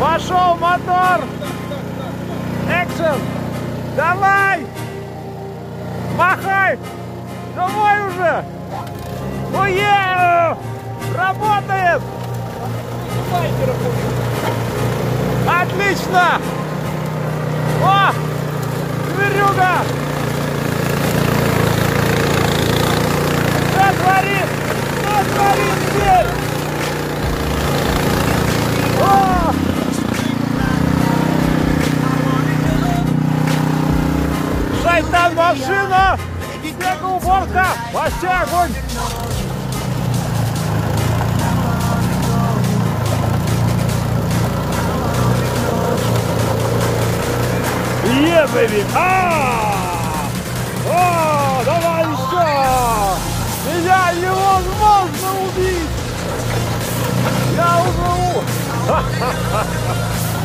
Пошел мотор! Экшен! Давай! Махай! Давай уже! Уе! Работает! Отлично! О! Зверюга! Шайтан машина! Снегоуборка! Вообще огонь! Е, бэби! А! О, давай еще! Меня невозможно убить! Я умру! Ха-ха-ха!